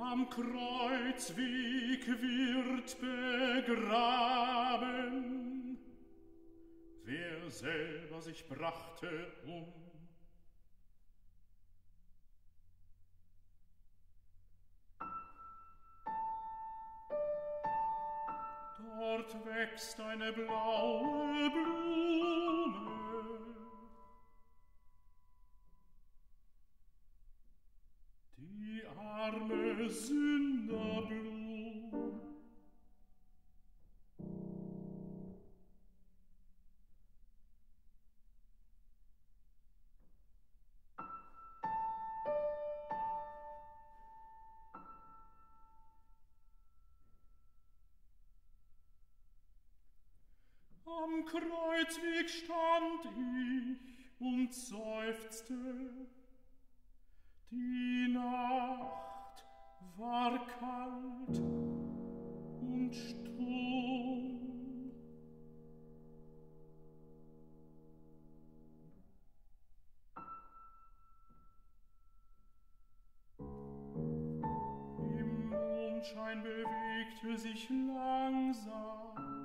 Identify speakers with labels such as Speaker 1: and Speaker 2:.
Speaker 1: am Kreuzweg wird begraben, wer selber sich brachte um. Dort wächst eine blaue Blume, Am Kreuzweg stand ich und seufzte. Die Nacht war kalt und stumm. Im Mondschein bewegte sich langsam